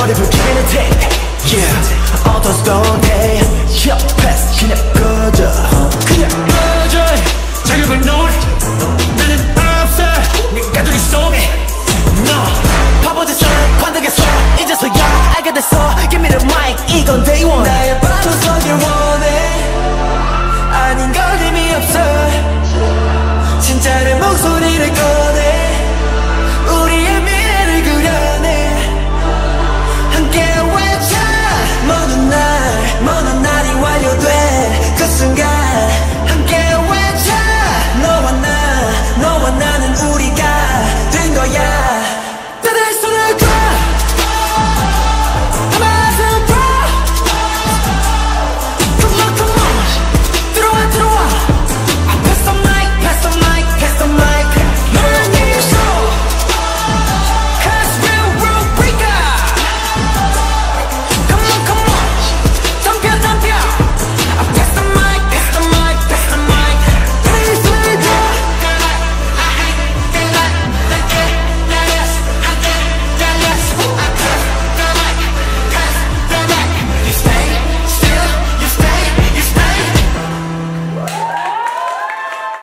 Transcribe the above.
거리 불길이 take Yeah. 어두운 day 옆에서 그냥 꺼져. 그냥 꺼져. 자격은 넌 나는 없어. 네 가족이 속에 너. 바보짓 반대겠어. 이제서야 알게 됐어. Give me the mic. 이건 day one. and guys.